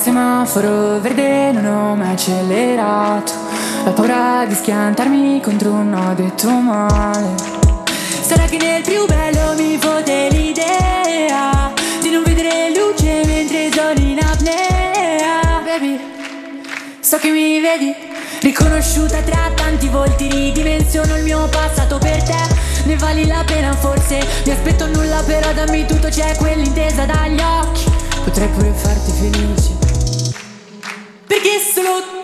semaforo verde non ho mai accelerato. La paura di schiantarmi contro un no detto male Sarà che nel più bello mi fote l'idea Di non vedere luce mentre sono in apnea. Baby, so che mi vedi Riconosciuta tra tanti volti Ridimensiono il mio passato per te. Ne vali la pena forse Mi aspetto nulla però dammi tutto C'è quell'intesa dagli occhi. Potrei pure farti felice slut.